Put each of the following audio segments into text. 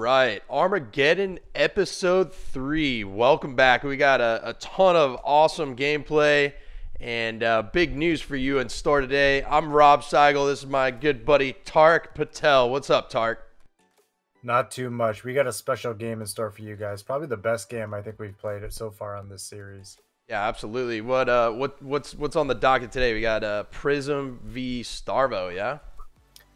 right, Armageddon episode three. Welcome back. We got a, a ton of awesome gameplay and uh, big news for you in store today. I'm Rob Seigel. This is my good buddy Tark Patel. What's up, Tark? Not too much. We got a special game in store for you guys. Probably the best game I think we've played it so far on this series. Yeah, absolutely. What uh, what what's what's on the docket today? We got uh, Prism v Starvo. Yeah.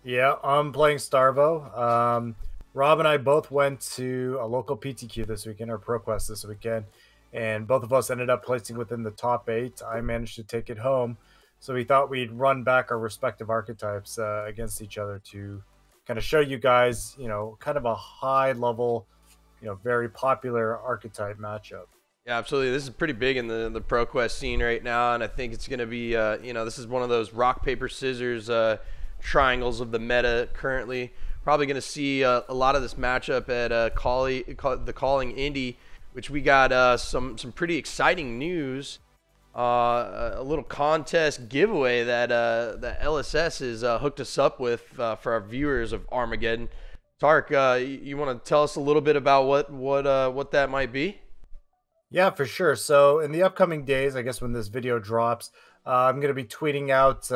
Yeah, I'm playing Starvo. Um, Rob and I both went to a local PTQ this weekend or ProQuest this weekend, and both of us ended up placing within the top eight. I managed to take it home, so we thought we'd run back our respective archetypes uh, against each other to kind of show you guys, you know, kind of a high level, you know, very popular archetype matchup. Yeah, absolutely. This is pretty big in the the ProQuest scene right now, and I think it's going to be, uh, you know, this is one of those rock paper scissors uh, triangles of the meta currently probably going to see uh, a lot of this matchup at uh, call, the Calling Indy, which we got uh, some some pretty exciting news. Uh, a little contest giveaway that uh, that LSS has uh, hooked us up with uh, for our viewers of Armageddon. Tark, you, you want to tell us a little bit about what what what that might be? Yeah, for sure. So in the upcoming days, I guess when this video drops, I'm going to be tweeting out,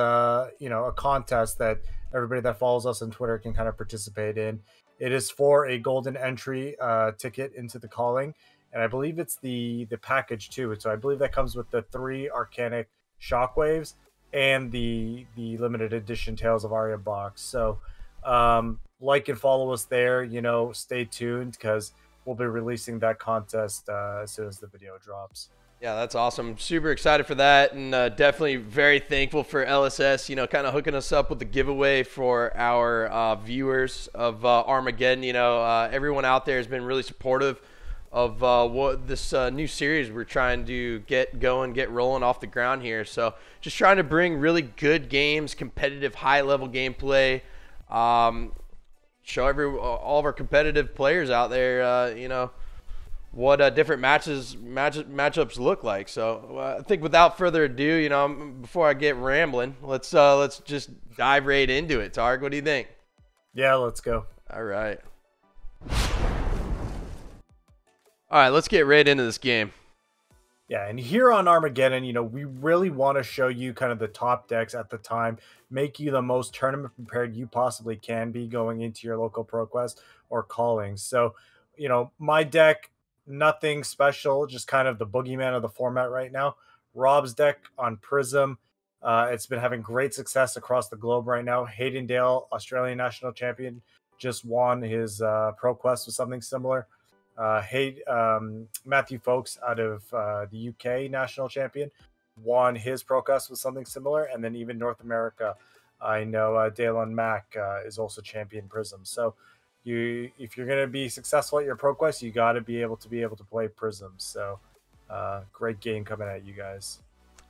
you know, a contest that everybody that follows us on Twitter can kind of participate in. It is for a golden entry uh, ticket into the calling, and I believe it's the the package too. So I believe that comes with the three Arcanic Shockwaves and the the limited edition Tales of Aria box. So um, like and follow us there. You know, stay tuned because we'll be releasing that contest uh, as soon as the video drops. Yeah, that's awesome. Super excited for that, and uh, definitely very thankful for LSS. You know, kind of hooking us up with the giveaway for our uh, viewers of uh, Armageddon. You know, uh, everyone out there has been really supportive of uh, what this uh, new series we're trying to get going, get rolling off the ground here. So, just trying to bring really good games, competitive, high-level gameplay. Um, show every all of our competitive players out there. you know what uh, different matches match, matchups look like. So uh, I think without further ado, you know, before I get rambling, let's uh, let's just dive right into it. Targ, what do you think? Yeah, let's go. All right. All right, let's get right into this game. Yeah, and here on Armageddon, you know, we really want to show you kind of the top decks at the time, make you the most tournament prepared you possibly can be going into your local ProQuest or calling. So, you know, my deck nothing special, just kind of the boogeyman of the format right now. Rob's deck on Prism. Uh, it's been having great success across the globe right now. Hayden Dale, Australian national champion, just won his uh, ProQuest with something similar. Uh, um, Matthew Folks out of uh, the UK national champion won his ProQuest with something similar. And then even North America, I know uh, Dalen Mack uh, is also champion Prism. So you if you're going to be successful at your ProQuest, you got to be able to be able to play Prisms. So, uh, great game coming at you guys.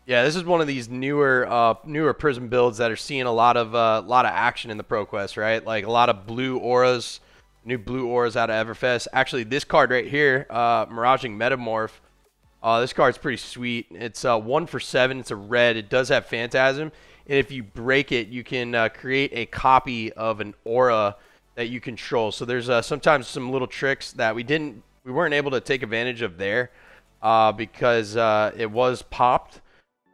Yeah, this is one of these newer uh, newer Prism builds that are seeing a lot of a uh, lot of action in the ProQuest, right? Like a lot of blue auras, new blue auras out of Everfest. Actually, this card right here, uh, Miraging Metamorph. Uh, this card's pretty sweet. It's uh, one for seven. It's a red. It does have Phantasm, and if you break it, you can uh, create a copy of an aura that you control. So there's uh, sometimes some little tricks that we didn't, we weren't able to take advantage of there uh, because uh, it was popped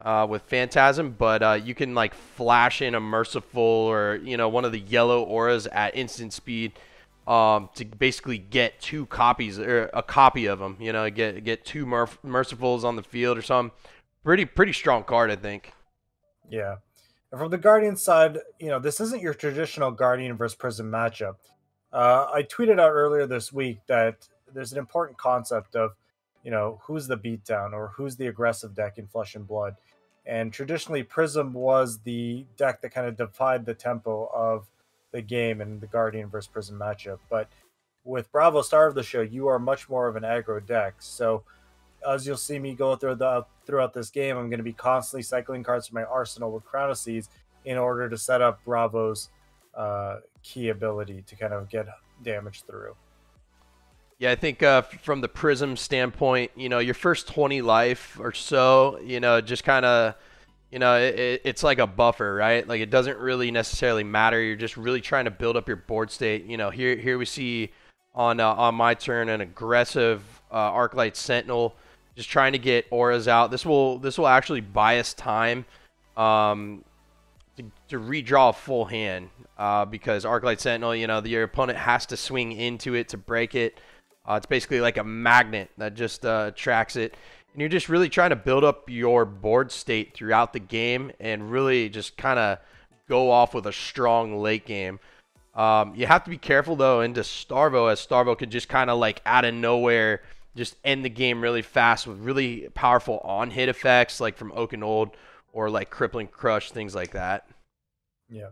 uh, with Phantasm, but uh, you can like flash in a Merciful or you know one of the yellow auras at instant speed um, to basically get two copies or a copy of them. You know, get get two Mercifuls on the field or something. Pretty pretty strong card, I think. Yeah. And from the Guardian side, you know, this isn't your traditional Guardian versus Prism matchup. Uh, I tweeted out earlier this week that there's an important concept of, you know, who's the beatdown or who's the aggressive deck in Flesh and Blood. And traditionally, Prism was the deck that kind of defied the tempo of the game in the Guardian versus Prism matchup. But with Bravo Star of the Show, you are much more of an aggro deck. So as you'll see me go through the throughout this game, I'm going to be constantly cycling cards from my arsenal with Crown of Seeds in order to set up Bravo's uh, key ability to kind of get damage through. Yeah, I think uh, from the Prism standpoint, you know, your first 20 life or so, you know, just kind of, you know, it, it's like a buffer, right? Like it doesn't really necessarily matter. You're just really trying to build up your board state. You know, here here we see on uh, on my turn an aggressive uh, Arclight Sentinel, just trying to get auras out. This will this will actually buy us time um, to, to redraw a full hand uh, because Arclight Sentinel, you know, the, your opponent has to swing into it to break it. Uh, it's basically like a magnet that just uh, attracts it. And you're just really trying to build up your board state throughout the game and really just kind of go off with a strong late game. Um, you have to be careful though into Starvo as Starvo could just kind of like out of nowhere just end the game really fast with really powerful on hit effects like from Oaken Old or like crippling crush things like that. Yeah,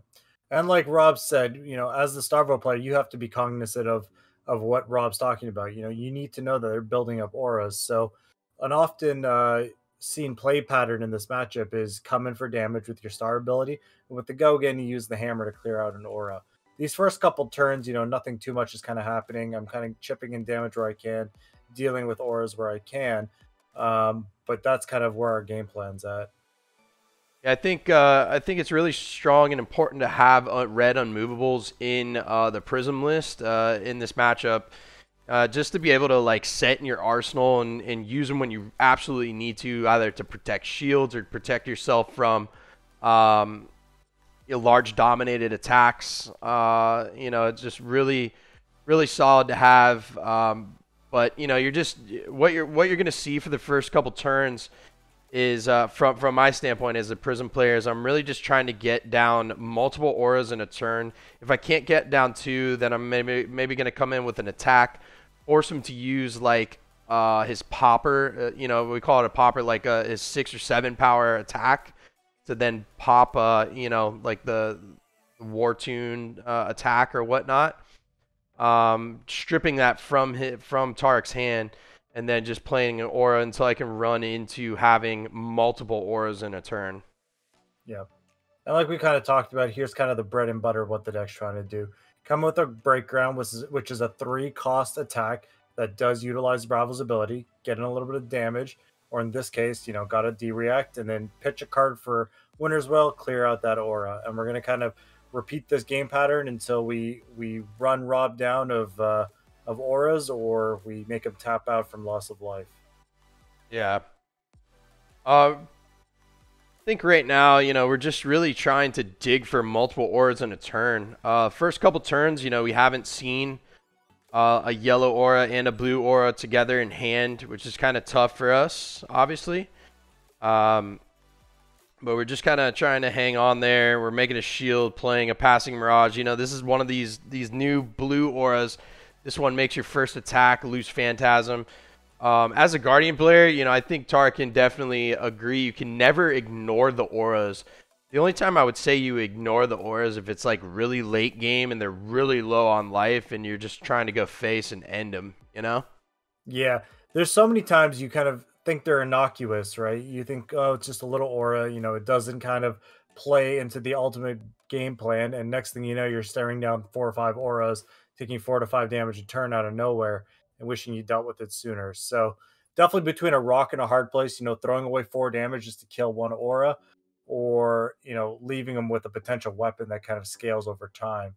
and like Rob said, you know, as the Starvo player, you have to be cognizant of of what Rob's talking about. You know, you need to know that they're building up auras. So, an often uh, seen play pattern in this matchup is come in for damage with your star ability, and with the go again, you use the hammer to clear out an aura. These first couple turns, you know, nothing too much is kind of happening. I'm kind of chipping in damage where I can, dealing with auras where I can. Um, but that's kind of where our game plan's at. Yeah, I think uh, I think it's really strong and important to have uh, red unmovables in uh, the prism list uh, in this matchup, uh, just to be able to like set in your arsenal and, and use them when you absolutely need to, either to protect shields or protect yourself from um, large dominated attacks. Uh, you know, it's just really, really solid to have. Um, but you know, you're just what you're what you're going to see for the first couple turns is uh, from from my standpoint as a prism player is I'm really just trying to get down multiple auras in a turn. If I can't get down two, then I'm maybe maybe going to come in with an attack, force him to use like uh, his popper. Uh, you know, we call it a popper, like uh, his six or seven power attack, to then pop, uh, you know, like the Wartune uh, attack or whatnot. Um, stripping that from his, from Tariq's hand and then just playing an aura until I can run into having multiple auras in a turn. Yeah. And like we kind of talked about, here's kind of the bread and butter of what the deck's trying to do. Come with a breakground, which is, which is a three cost attack that does utilize Bravo's ability, getting a little bit of damage, or in this case, you know, got a D-react, and then pitch a card for Winter's Wail, clear out that aura. And we're to kind of repeat this game pattern until we we run Rob down of uh, of auras or we make him tap out from loss of life. Yeah. Uh, I think right now, you know, we're just really trying to dig for multiple auras in a turn. Uh, first couple turns, you know, we haven't seen uh, a yellow aura and a blue aura together in hand, which is kind of tough for us, obviously. Um, but we're just kind of trying to hang on there. We're making a shield, playing a passing mirage. You know, this is one of these these new blue auras this one makes your first attack lose Phantasm. Um, as a Guardian player, you know, I think Tar can definitely agree. You can never ignore the auras. The only time I would say you ignore the auras if it's like really late game and they're really low on life and you're just trying to go face and end them, you know? Yeah. There's so many times you kind of think they're innocuous, right? You think, oh, it's just a little aura, you know, it doesn't kind of play into the ultimate game plan. And next thing you know, you're staring down four or five auras taking four to five damage a turn out of nowhere and wishing you dealt with it sooner. So definitely between a rock and a hard place, you know, throwing away four damage just to kill one aura or, you know, leaving them with a potential weapon that kind of scales over time.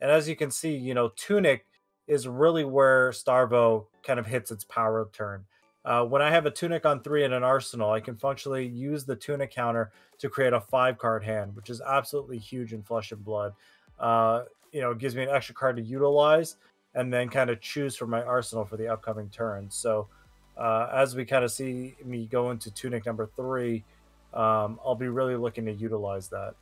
And as you can see, you know, Tunic is really where Starvo kind of hits its power turn. Uh, when I have a Tunic on three in an arsenal, I can functionally use the Tunic counter to create a five card hand, which is absolutely huge in Flesh and Blood. Uh, you know, it gives me an extra card to utilize and then kind of choose from my arsenal for the upcoming turn. So uh, as we kind of see me go into tunic number three, um, I'll be really looking to utilize that.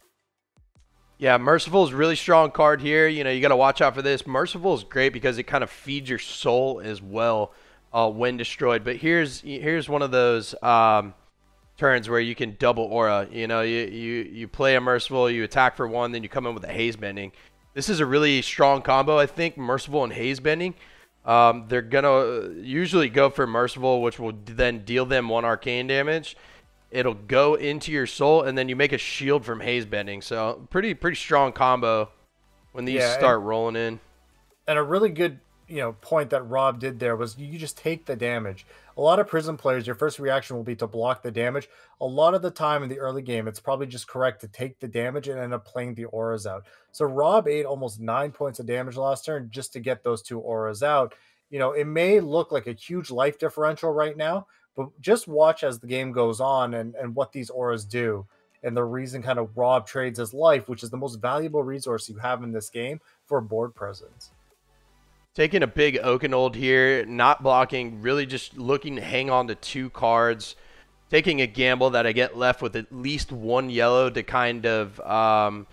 Yeah, Merciful is really strong card here. You know, you got to watch out for this. Merciful is great because it kind of feeds your soul as well uh, when destroyed. But here's here's one of those um, turns where you can double aura. You know, you, you you play a Merciful, you attack for one, then you come in with a haze bending. This is a really strong combo, I think. Merciful and Haze Bending. Um, they're gonna usually go for Merciful, which will then deal them one arcane damage. It'll go into your soul, and then you make a shield from Haze Bending. So pretty pretty strong combo when these yeah, start and, rolling in. And a really good you know point that Rob did there was you just take the damage. A lot of Prism players, your first reaction will be to block the damage. A lot of the time in the early game, it's probably just correct to take the damage and end up playing the auras out. So Rob ate almost nine points of damage last turn just to get those two auras out. You know, it may look like a huge life differential right now, but just watch as the game goes on and, and what these auras do. And the reason kind of Rob trades his life, which is the most valuable resource you have in this game, for board presence. Taking a big Oaken Old here, not blocking, really just looking to hang on to two cards. Taking a gamble that I get left with at least one yellow to kind of um,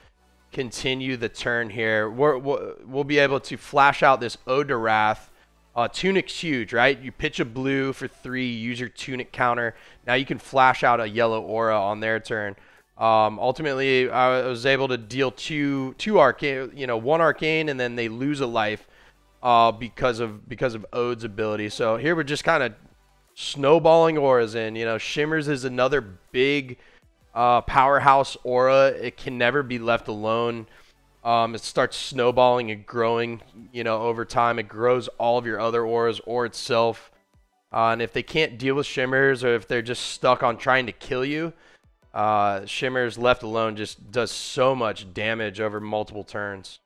continue the turn here. we will we'll be able to flash out this Ode to Wrath. Uh, Tunic's huge, right? You pitch a blue for three, use your Tunic counter. Now you can flash out a yellow aura on their turn. Um, ultimately, I was able to deal two, two arcane, you know, one arcane, and then they lose a life uh, because of because of Ode's ability. So here we're just kind of snowballing auras in. You know, Shimmers is another big uh, powerhouse aura. It can never be left alone. Um, it starts snowballing and growing. You know, over time, it grows all of your other auras or itself. Uh, and if they can't deal with Shimmers, or if they're just stuck on trying to kill you, uh, Shimmers left alone just does so much damage over multiple turns.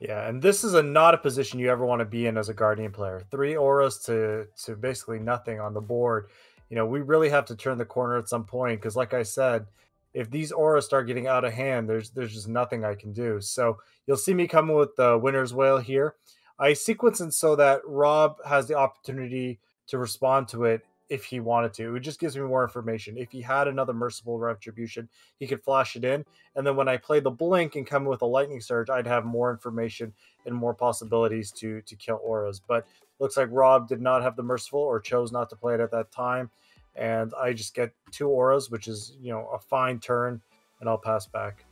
Yeah, and this is a not a position you ever want to be in as a Guardian player. Three auras to to basically nothing on the board. You know, we really have to turn the corner at some point because, like I said, if these auras start getting out of hand, there's there's just nothing I can do. So you'll see me coming with the Winter's Wail here. I sequence it so that Rob has the opportunity to respond to it if he wanted to. It just gives me more information. If he had another merciful retribution, he could flash it in. And then when I play the blink and come with a lightning surge, I'd have more information and more possibilities to to kill auras. But looks like Rob did not have the merciful or chose not to play it at that time. And I just get two auras, which is, you know, a fine turn, and I'll pass back.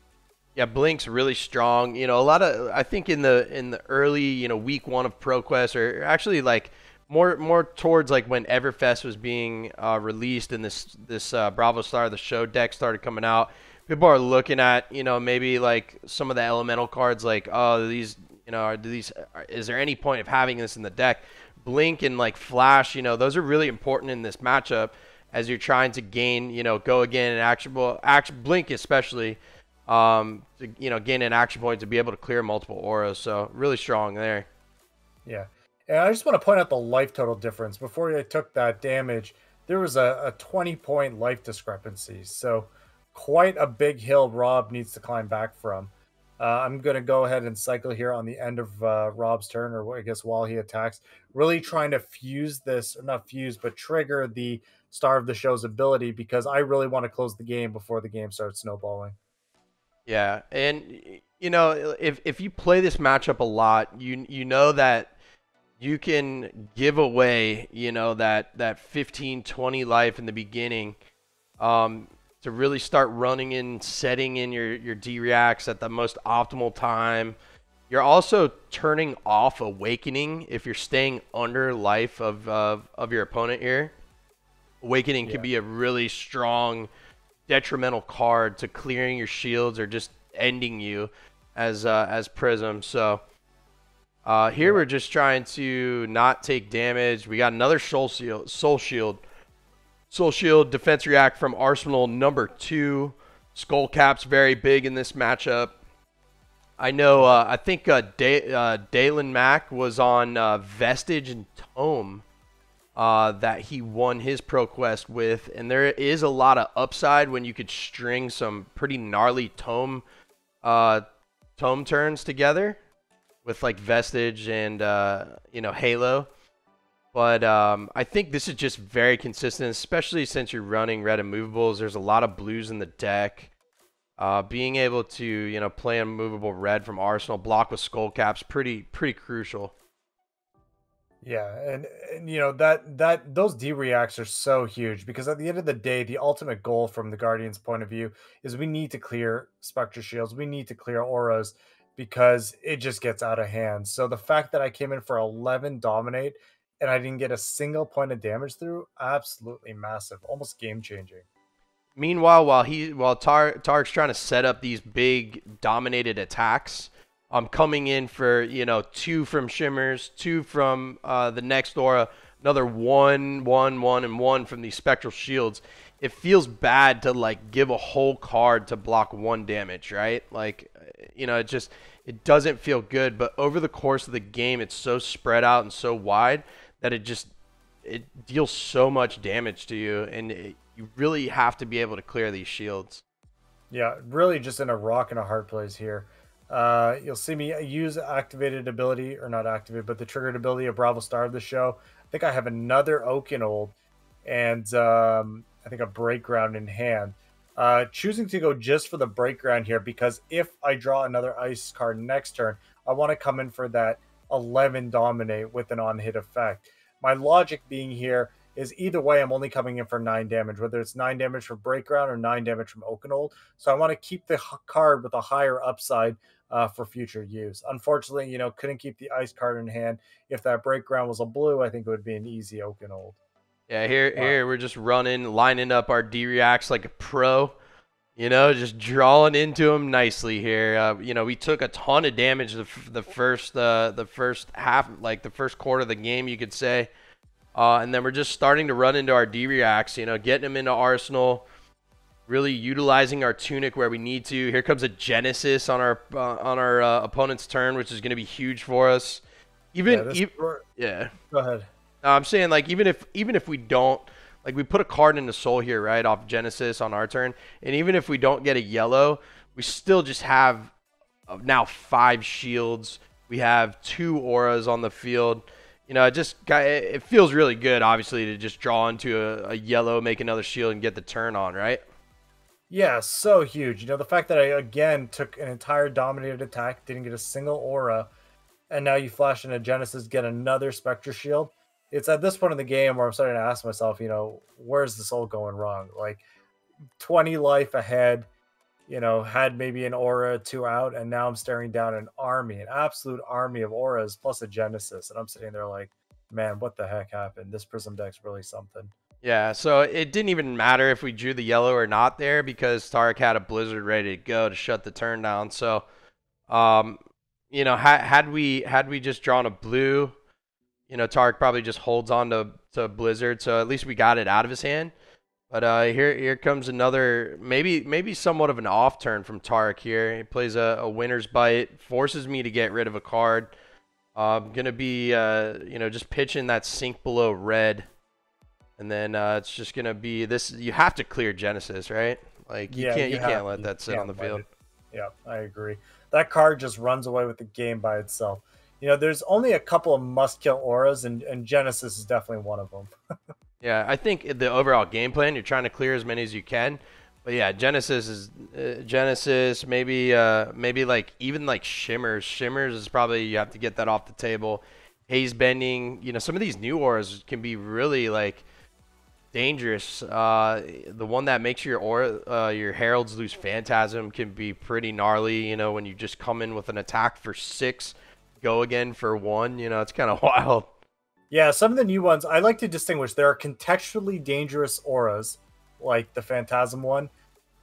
Yeah, Blink's really strong. You know, a lot of I think in the in the early, you know, week one of ProQuest or actually like more more towards like when Everfest was being uh, released and this this uh, Bravo Star the show deck started coming out. People are looking at you know maybe like some of the elemental cards like oh these you know are these is there any point of having this in the deck? Blink and like Flash you know those are really important in this matchup as you're trying to gain you know go again and actionable action Blink especially um to you know gain an action point to be able to clear multiple auras so really strong there. Yeah. And I just want to point out the life total difference. Before I took that damage, there was a, a 20 point life discrepancy. So, quite a big hill Rob needs to climb back from. Uh, I'm going to go ahead and cycle here on the end of uh, Rob's turn, or I guess while he attacks, really trying to fuse this, not fuse, but trigger the star of the show's ability because I really want to close the game before the game starts snowballing. Yeah, and you know, if if you play this matchup a lot, you you know that you can give away, you know, that that 15, 20 life in the beginning um, to really start running in, setting in your your D-reacts at the most optimal time. You're also turning off awakening if you're staying under life of uh, of your opponent here. Awakening yeah. could be a really strong detrimental card to clearing your shields or just ending you as uh, as Prism. So uh, here we're just trying to not take damage. We got another soul shield, soul shield, soul shield defense react from Arsenal number two. Skull caps very big in this matchup. I know. Uh, I think uh, da- uh, Dalen Mack was on uh, Vestige and Tome uh, that he won his ProQuest with, and there is a lot of upside when you could string some pretty gnarly Tome uh, Tome turns together with like Vestige and uh, you know Halo. But um, I think this is just very consistent, especially since you're running red immovables. There's a lot of blues in the deck. Uh, being able to you know play a movable red from Arsenal, block with skull caps, pretty pretty crucial. Yeah, and, and you know that that those D reacts are so huge because at the end of the day, the ultimate goal from the Guardians' point of view is we need to clear Spectre shields, we need to clear auras, because it just gets out of hand. So the fact that I came in for 11 dominate and I didn't get a single point of damage through, absolutely massive, almost game changing. Meanwhile, while he while Tar Tark's trying to set up these big dominated attacks, I'm coming in for you know two from shimmers, two from uh, the next aura, another one, one, one, and one from these spectral shields. It feels bad to like give a whole card to block one damage, right? Like, you know, it just it doesn't feel good. But over the course of the game, it's so spread out and so wide that it just it deals so much damage to you, and it, you really have to be able to clear these shields. Yeah, really just in a rock and a hard place here. Uh, you'll see me use activated ability, or not activated, but the triggered ability of Bravo Star of the show. I think I have another Oaken Old and um, I think a break ground in hand. Uh, choosing to go just for the break ground here because if I draw another ice card next turn, I want to come in for that 11 dominate with an on hit effect. My logic being here is either way, I'm only coming in for nine damage, whether it's nine damage from break ground or nine damage from Oaken Old. So I want to keep the card with a higher upside uh, for future use. Unfortunately, you know, couldn't keep the ice card in hand. If that break ground was a blue, I think it would be an easy Oaken Old. Yeah, here here we're just running, lining up our D reacts like a pro. You know, just drawing into them nicely here. Uh, you know, we took a ton of damage the, the first uh, the first half, like the first quarter of the game, you could say. Uh, and then we're just starting to run into our D reacts. You know, getting them into Arsenal really utilizing our tunic where we need to. Here comes a Genesis on our uh, on our uh, opponent's turn, which is going to be huge for us. Even yeah, yeah. Go ahead. I'm saying like even if even if we don't like we put a card into soul here right off Genesis on our turn, and even if we don't get a yellow, we still just have uh, now five shields. We have two auras on the field. You know, it just it feels really good, obviously, to just draw into a, a yellow, make another shield, and get the turn on, right? Yeah, so huge. You know, the fact that I again took an entire dominated attack, didn't get a single aura, and now you flash in a Genesis, get another Spectre Shield. It's at this point in the game where I'm starting to ask myself, you know, where's this all going wrong? Like 20 life ahead, you know, had maybe an aura two out, and now I'm staring down an army, an absolute army of auras plus a Genesis. And I'm sitting there like, man, what the heck happened? This Prism deck's really something. Yeah, so it didn't even matter if we drew the yellow or not there because Tariq had a blizzard ready to go to shut the turn down. So, um, you know, had had we had we just drawn a blue, you know, Tariq probably just holds on to to blizzard. So at least we got it out of his hand. But uh, here here comes another maybe maybe somewhat of an off turn from Tariq here. He plays a, a Winter's Bite, forces me to get rid of a card. I'm uh, gonna be uh, you know just pitching that sink below red. And then uh, it's just gonna be this. You have to clear Genesis, right? Like you yeah, can't you, you can't let that sit on the field. It. Yeah, I agree. That card just runs away with the game by itself. You know, there's only a couple of must-kill auras, and, and Genesis is definitely one of them. yeah, I think the overall game plan, you're trying to clear as many as you can. But yeah, Genesis is uh, Genesis. Maybe uh, maybe like even like Shimmers. Shimmers is probably you have to get that off the table. Haze bending. You know, some of these new auras can be really like dangerous. Uh, the one that makes your or uh, your heralds lose phantasm can be pretty gnarly. You know, when you just come in with an attack for six, go again for one. You know, it's kind of wild. Yeah, some of the new ones I like to distinguish. There are contextually dangerous auras, like the phantasm one,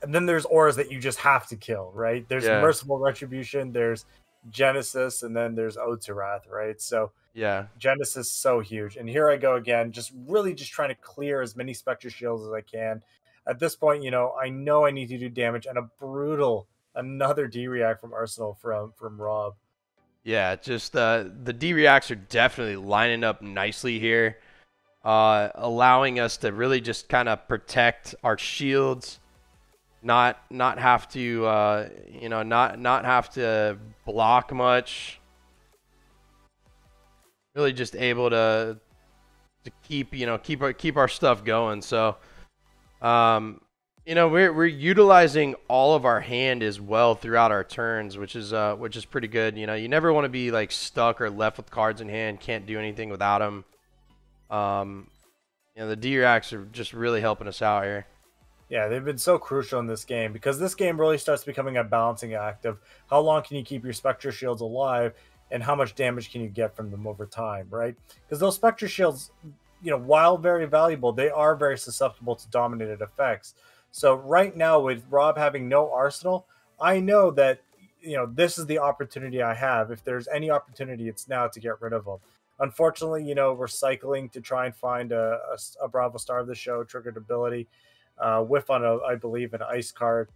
and then there's auras that you just have to kill. Right? There's yeah. merciful retribution. There's Genesis, and then there's Ode to Wrath. Right? So yeah. Genesis so huge. And here I go again, just really just trying to clear as many Spectre shields as I can. At this point, you know, I know I need to do damage and a brutal another D react from Arsenal from from Rob. Yeah, just uh, the D reacts are definitely lining up nicely here, uh, allowing us to really just kind of protect our shields, not not have to uh, you know not not have to block much really just able to to keep you know keep our keep our stuff going. So, um, you know we're we're utilizing all of our hand as well throughout our turns, which is uh which is pretty good. You know you never want to be like stuck or left with cards in hand, can't do anything without them. Um, you know the D-Reacts are just really helping us out here. Yeah, they've been so crucial in this game because this game really starts becoming a balancing act of how long can you keep your Spectre shields alive and how much damage can you get from them over time, right? Because those Spectre shields, you know, while very valuable, they are very susceptible to dominated effects. So right now, with Rob having no arsenal, I know that you know, this is the opportunity I have. If there's any opportunity, it's now to get rid of them. Unfortunately, you know, we're cycling to try and find a, a, a Bravo star of the show, triggered ability, uh, whiff on a, I believe, an ice card.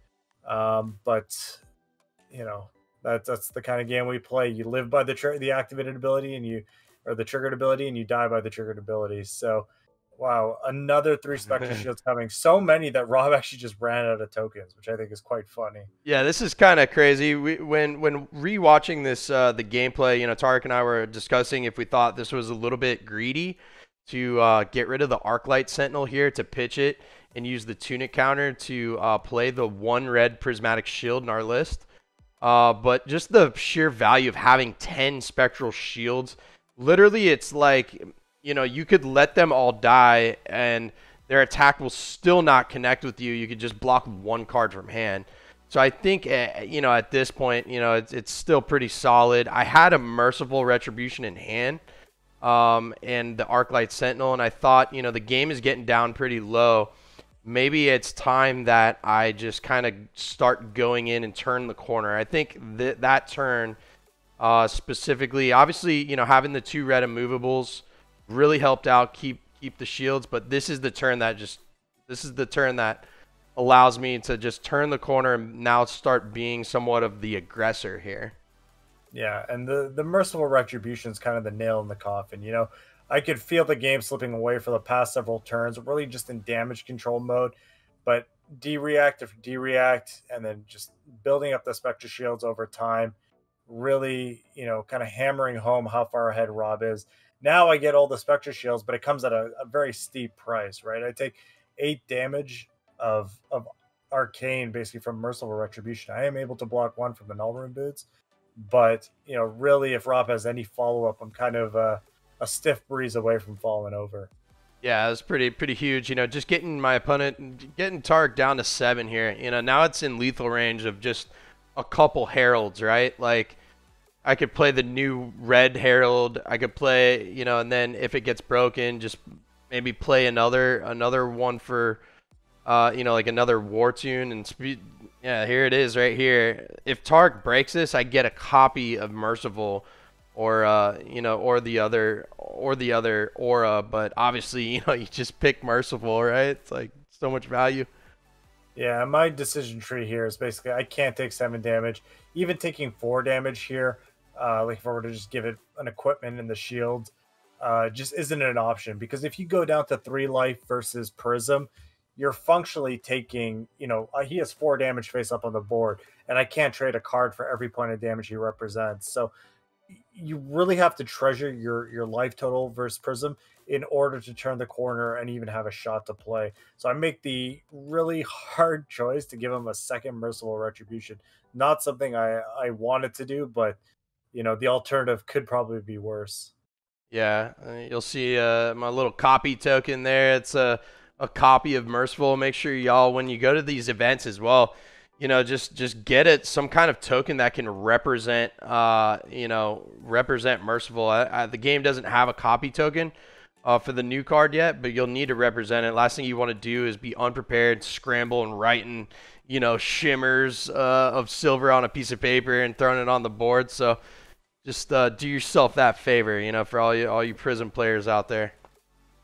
Um, but you know, that, that's the kind of game we play. You live by the tr- the activated ability, and you or the triggered ability, and you die by the triggered ability. So Wow, another three Spectre Shields coming. So many that Rob actually just ran out of tokens, which I think is quite funny. Yeah, this is kind of crazy. We, when when rewatching this uh, the gameplay, you know, Tariq and I were discussing if we thought this was a little bit greedy to uh, get rid of the Arclight Sentinel here to pitch it and use the Tunic counter to uh, play the one red Prismatic Shield in our list. Uh, but just the sheer value of having 10 Spectral Shields, literally it's like you know, you could let them all die and their attack will still not connect with you. You could just block one card from hand. So I think, uh, you know, at this point, you know, it's, it's still pretty solid. I had a Merciful Retribution in hand um, and the Arclight Sentinel, and I thought, you know, the game is getting down pretty low. Maybe it's time that I just kind of start going in and turn the corner. I think that that turn uh, specifically, obviously, you know, having the two red immovables really helped out keep keep the shields. But this is the turn that just this is the turn that allows me to just turn the corner and now start being somewhat of the aggressor here. Yeah, and the the merciful retribution is kind of the nail in the coffin. You know, I could feel the game slipping away for the past several turns, really just in damage control mode. But D-react after D-react, and then just building up the Spectre shields over time, really, you know, kind of hammering home how far ahead Rob is. Now I get all the Spectre shields, but it comes at a, a very steep price, right? I take eight damage of of arcane basically from merciful retribution. I am able to block one from the null rune boots, but you know, really, if Rob has any follow up, I'm kind of uh, a stiff breeze away from falling over. Yeah, it was pretty pretty huge. You know, just getting my opponent, getting Tark down to seven here. You know, now it's in lethal range of just a couple heralds, right? Like I could play the new Red Herald. I could play, you know, and then if it gets broken, just maybe play another another one for, uh, you know, like another Wartune and speed. Yeah, here it is right here. If Tark breaks this, I get a copy of Merciful, or uh, you know, or the other or the other aura. But obviously, you know, you just pick Merciful, right? It's like so much value. Yeah, my decision tree here is basically I can't take seven damage. Even taking four damage here uh, like if I were to just give it an equipment and the shield, uh, just isn't an option because if you go down to three life versus Prism, you're functionally taking, you know, uh, he has four damage face up on the board, and I can't trade a card for every point of damage he represents. So you really have to treasure your your life total versus Prism in order to turn the corner and even have a shot to play. So I make the really hard choice to give him a second merciful retribution. Not something I I wanted to do, but you know, the alternative could probably be worse. Yeah, uh, you'll see uh, my little copy token there. It's a a copy of Merciful. Make sure y'all, when you go to these events as well, you know, just just get it some kind of token that can represent, uh, you know, represent Merciful. I, I, the game doesn't have a copy token uh, for the new card yet, but you'll need to represent it. Last thing you want to do is be unprepared, scramble, and write writing, you know, shimmers uh, of silver on a piece of paper and throwing it on the board. So just uh, do yourself that favor, you know, for all you all you Prism players out there.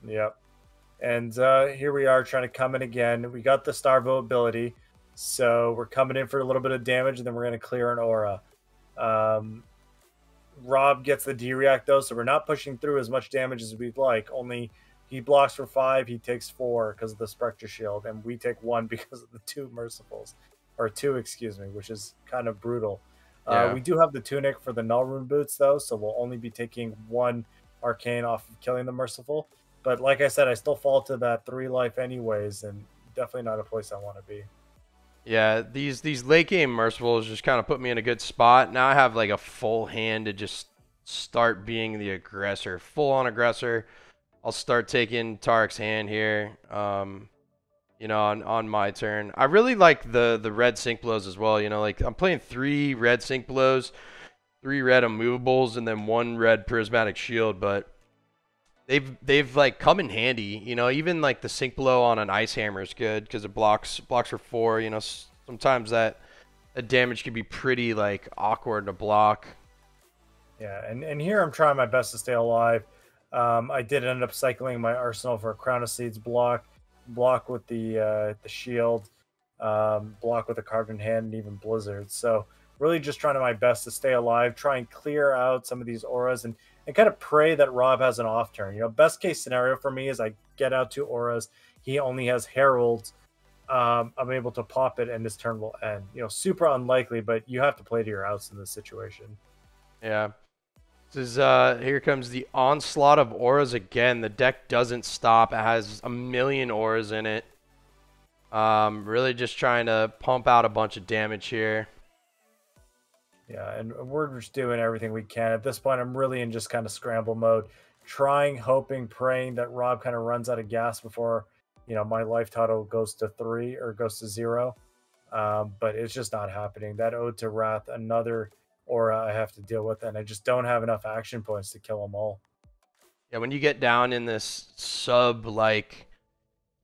Yep. And uh, here we are trying to come in again. We got the Starvo ability, so we're coming in for a little bit of damage, and then we're going to clear an aura. Um, Rob gets the D-react though, so we're not pushing through as much damage as we'd like. Only he blocks for five, he takes four because of the Spectre Shield, and we take one because of the two Mercifuls, or two, excuse me, which is kind of brutal. Uh, yeah. Uh, we do have the tunic for the null rune boots though, so we'll only be taking one arcane off of killing the merciful. But like I said, I still fall to that three life anyways, and definitely not a place I want to be. Yeah, these these late game mercifuls just kind of put me in a good spot. Now I have like a full hand to just start being the aggressor, full on aggressor. I'll start taking Tariq's hand here. Um, you know, on, on my turn. I really like the the red sync blows as well. You know, like I'm playing three red sync blows, three red immovables, and then one red prismatic shield. But they've they've like come in handy. You know, even like the sync blow on an ice hammer is good because it blocks blocks for four. You know, sometimes that the damage can be pretty like awkward to block. Yeah, and, and here I'm trying my best to stay alive. Um, I did end up cycling my arsenal for a Crown of Seeds block, block with the uh, the shield, um, block with a carbon hand, and even Blizzard. So really just trying my best to stay alive, try and clear out some of these auras, and and kind of pray that Rob has an off turn. You know, best case scenario for me is I get out two auras. He only has heralds. Um, I'm able to pop it, and this turn will end. You know, super unlikely, but you have to play to your outs in this situation. Yeah. This is uh here comes the onslaught of auras again. The deck doesn't stop. It has a million auras in it. Um, really just trying to pump out a bunch of damage here. Yeah, and we're just doing everything we can. At this point, I'm really in just kind of scramble mode, trying, hoping, praying that Rob kind of runs out of gas before, you know, my life total goes to three or goes to zero. Um, but it's just not happening. That Ode to Wrath, another aura I have to deal with, and I just don't have enough action points to kill them all. Yeah, when you get down in this sub like,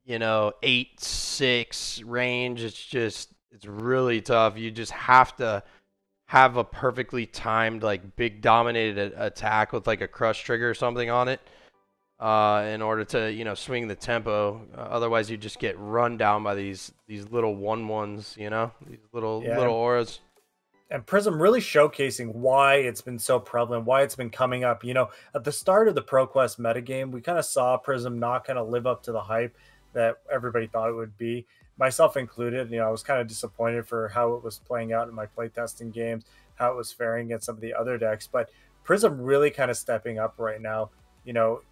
you know, eight six range, it's just it's really tough. You just have to have a perfectly timed like big dominated attack with like a crush trigger or something on it uh, in order to you know swing the tempo. Uh, otherwise, you just get run down by these these little one ones. You know, these little yeah. little auras. And Prism really showcasing why it's been so prevalent, why it's been coming up. You know, at the start of the ProQuest metagame, we kind of saw Prism not kind of live up to the hype that everybody thought it would be myself included. You know, I was kind of disappointed for how it was playing out in my playtesting games, how it was faring against some of the other decks. But Prism really kind of stepping up right now. You know,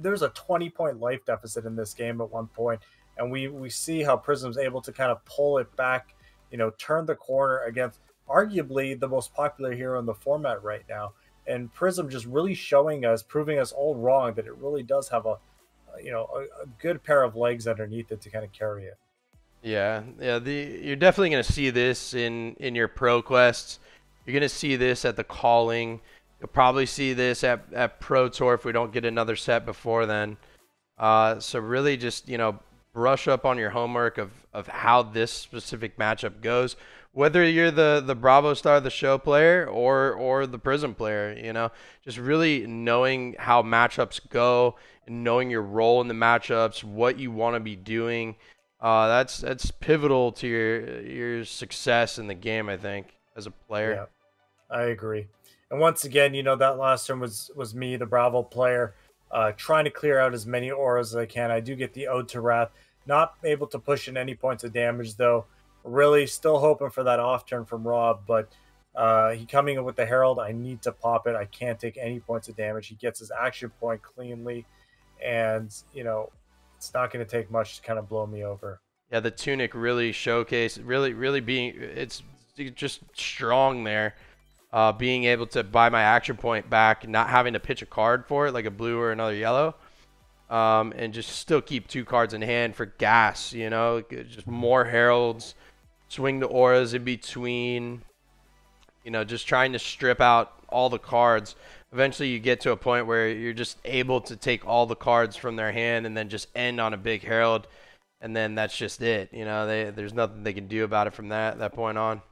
there's a 20 point life deficit in this game at one point, and we we see how Prism's able to kind of pull it back. You know, turn the corner against arguably the most popular hero in the format right now. And Prism just really showing us, proving us all wrong that it really does have a, you know, a, a good pair of legs underneath it to kind of carry it. Yeah, yeah. The you're definitely gonna see this in in your pro quests. You're gonna see this at the calling. You'll probably see this at at pro tour if we don't get another set before then. Uh, so really, just you know, brush up on your homework of of how this specific matchup goes. Whether you're the the Bravo Star, the show player, or or the Prism player, you know, just really knowing how matchups go and knowing your role in the matchups, what you want to be doing. Uh, that's that's pivotal to your your success in the game. I think as a player. Yeah, I agree. And once again, you know that last turn was was me, the Bravo player, uh, trying to clear out as many auras as I can. I do get the Ode to Wrath, not able to push in any points of damage though. Really, still hoping for that off turn from Rob, but uh, he coming in with the Herald. I need to pop it. I can't take any points of damage. He gets his action point cleanly, and you know it's not going to take much to kind of blow me over. Yeah, the tunic really showcase, really, really being, it's just strong there. Uh, being able to buy my action point back, not having to pitch a card for it, like a blue or another yellow, um, and just still keep two cards in hand for gas. You know, just more heralds, swing the auras in between. You know, just trying to strip out all the cards. Eventually you get to a point where you're just able to take all the cards from their hand and then just end on a big herald and then that's just it you know? They there's nothing they can do about it from that that point on.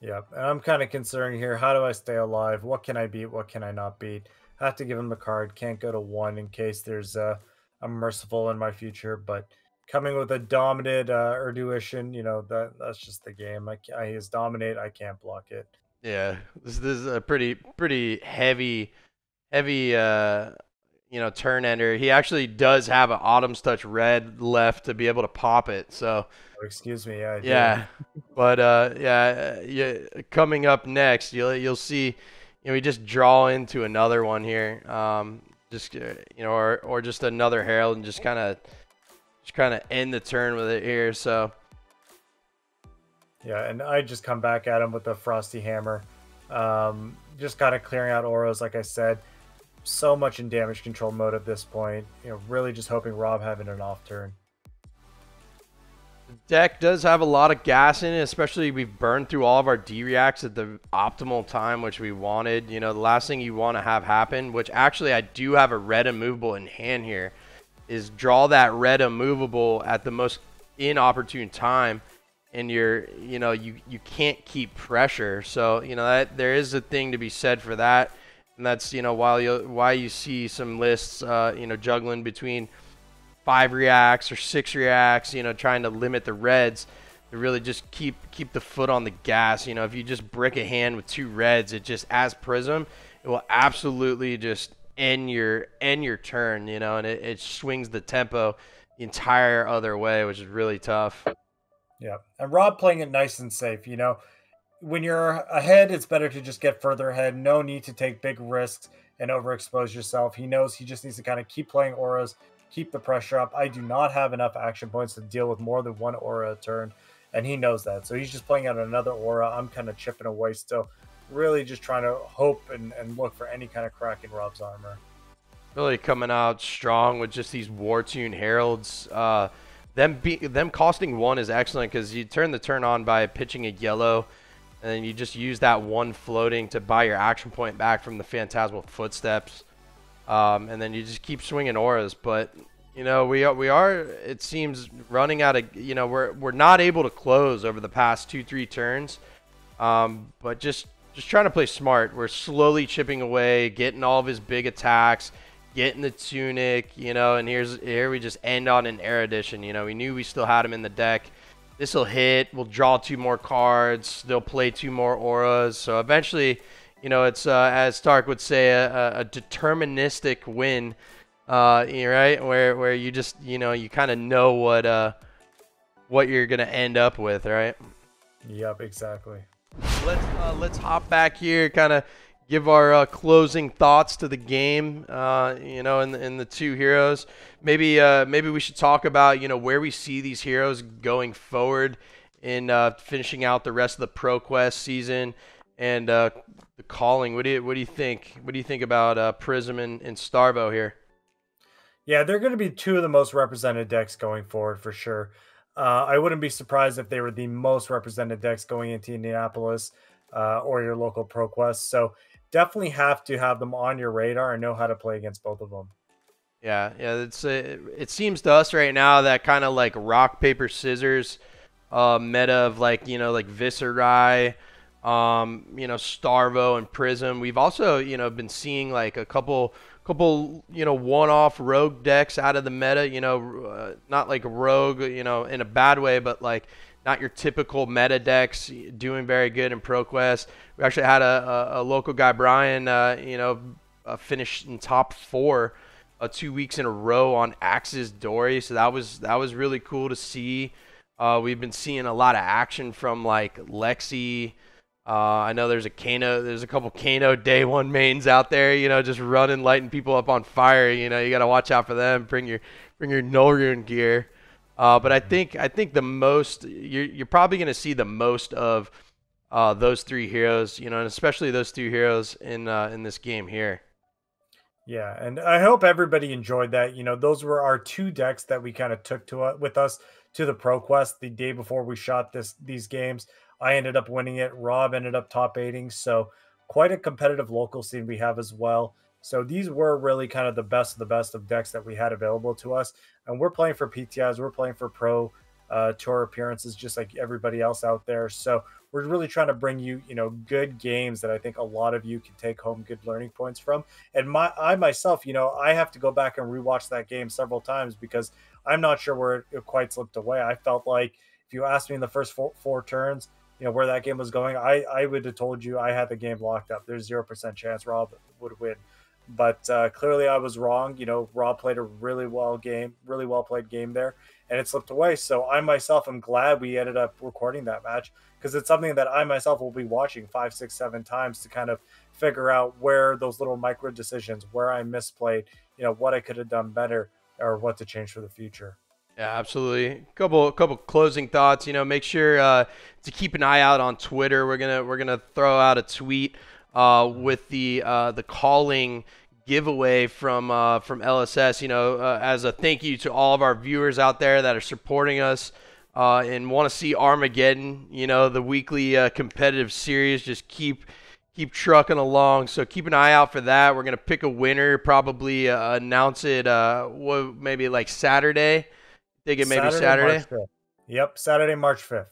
Yeah and i'm kind of concerned here. How do i stay alive? What can i beat? What can i not beat? I have to give him a card. Can't go to one in case there's a, a merciful in my future but coming with a dominant uh Urduishin, you know that that's just the game I, I is dominate i can't block it yeah, this, this is a pretty pretty heavy, heavy uh, you know turn ender. He actually does have an Autumn's Touch red left to be able to pop it. So. Oh, excuse me. Yeah. Yeah, but uh, yeah, yeah. Coming up next, you'll you'll see. You know, we just draw into another one here. Um, just uh, you know, or or just another herald, and just kind of, just kind of end the turn with it here. So. Yeah, and I just come back at him with the Frosty Hammer. Um, just kind of clearing out auras, like I said. So much in damage control mode at this point. You know, really just hoping Rob having an off turn. The deck does have a lot of gas in it, especially we've burned through all of our D-reacts at the optimal time, which we wanted. You know, the last thing you want to have happen, which actually I do have a red immovable in hand here, is draw that red immovable at the most inopportune time and you're you know you you can't keep pressure. So you know that there is a thing to be said for that, and that's you know while you why you see some lists uh, you know juggling between five reacts or six reacts, you know, trying to limit the reds to really just keep keep the foot on the gas. You know, if you just brick a hand with two reds, it just as prism, it will absolutely just end your end your turn. You know, and it, it swings the tempo the entire other way, which is really tough. Yeah, and Rob playing it nice and safe. You know, when you're ahead, it's better to just get further ahead. No need to take big risks and overexpose yourself. He knows he just needs to kind of keep playing auras, keep the pressure up. I do not have enough action points to deal with more than one aura a turn, and he knows that. So he's just playing out another aura. I'm kind of chipping away still, really just trying to hope and, and look for any kind of crack in Rob's armor. Really coming out strong with just these Wartune Heralds. Uh, them be, them costing one is excellent because you turn the turn on by pitching a yellow, and then you just use that one floating to buy your action point back from the Phantasmal Footsteps, um, and then you just keep swinging auras. But you know we are we are it seems running out of you know we're we're not able to close over the past two three turns, um, but just just trying to play smart. We're slowly chipping away, getting all of his big attacks getting the tunic, you know, and here's here we just end on an erudition. You know, we knew we still had him in the deck. This will hit. We'll draw two more cards. They'll play two more auras. So eventually, you know, it's uh, as Stark would say, a, a deterministic win. Uh, right, where where you just you know you kind of know what uh what you're gonna end up with, right? Yep, exactly. Let's uh, let's hop back here, kind of give our uh, closing thoughts to the game. Uh, you know, in the, in the two heroes. Maybe uh, maybe we should talk about you know where we see these heroes going forward in uh, finishing out the rest of the ProQuest season and uh, the calling. What do you what do you think? What do you think about Prism and, and Starvo here? Yeah, they're going to be two of the most represented decks going forward for sure. I wouldn't be surprised if they were the most represented decks going into Indianapolis or your local ProQuest. So definitely have to have them on your radar and know how to play against both of them. Yeah, yeah, it's uh, it seems to us right now that kind of like rock paper scissors uh, meta of like you know like Viserai, um, you know Starvo and Prism. We've also you know been seeing like a couple couple you know one-off rogue decks out of the meta. You know, uh, not like rogue you know in a bad way, but like not your typical meta decks doing very good in ProQuest. We actually had a, a, a local guy, Brian, uh, you know, uh, finish in top four uh, two weeks in a row on Axis Dory. So that was that was really cool to see. Uh, we've been seeing a lot of action from like Lexi. Uh, I know there's a Kano, there's a couple Kano day one mains out there, you know, just running, lighting people up on fire. You know, you got to watch out for them. Bring your bring your Nullrune gear. Uh, but I think I think the most you're you're probably going to see the most of uh, those three heroes, you know, and especially those two heroes in uh, in this game here. Yeah, and I hope everybody enjoyed that. You know, those were our two decks that we kind of took to uh, with us to the ProQuest the day before we shot this these games. I ended up winning it. Rob ended up top eighting, so quite a competitive local scene we have as well. So these were really kind of the best of the best of decks that we had available to us. And we're playing for PTIs, we're playing for pro uh, tour appearances, just like everybody else out there. So we're really trying to bring you, you know, good games that I think a lot of you can take home good learning points from. And my, I myself, you know, I have to go back and rewatch that game several times because I'm not sure where it quite slipped away. I felt like if you asked me in the first four, four turns, you know, where that game was going, I, I would have told you I had the game locked up. There's zero percent chance Rob would win but uh, clearly I was wrong. You know, Rob played a really well game, really well played game there, and it slipped away. So I myself am glad we ended up recording that match because it's something that I myself will be watching five, six, seven times to kind of figure out where those little micro decisions, where I misplayed, you know, what I could have done better or what to change for the future. Yeah, absolutely. Couple couple closing thoughts. You know, make sure uh, to keep an eye out on Twitter. We're gonna we're gonna throw out a tweet uh, with the uh, the calling giveaway from uh, from LSS. You know, uh, as a thank you to all of our viewers out there that are supporting us uh, and want to see Armageddon. You know, the weekly competitive series. Just keep keep trucking along. So keep an eye out for that. We're gonna pick a winner, probably announce it. Uh, maybe like Saturday. Think it maybe Saturday. Saturday? Yep, Saturday, March fifth.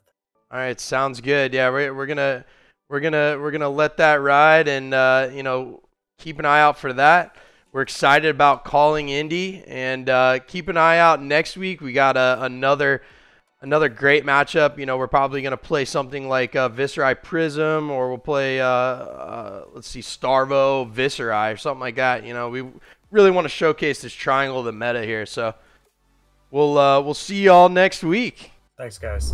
All right, sounds good. Yeah, we're we're gonna we're gonna we're gonna let that ride, and uh, you know keep an eye out for that. We're excited about calling Indy, and uh, keep an eye out next week. We got a, another another great matchup. You know, we're probably gonna play something like uh, Viserai Prism, or we'll play uh, uh, let's see Starvo Viserai or something like that. You know, we really want to showcase this triangle of the meta here. So We'll uh, we'll see y'all next week. Thanks, guys.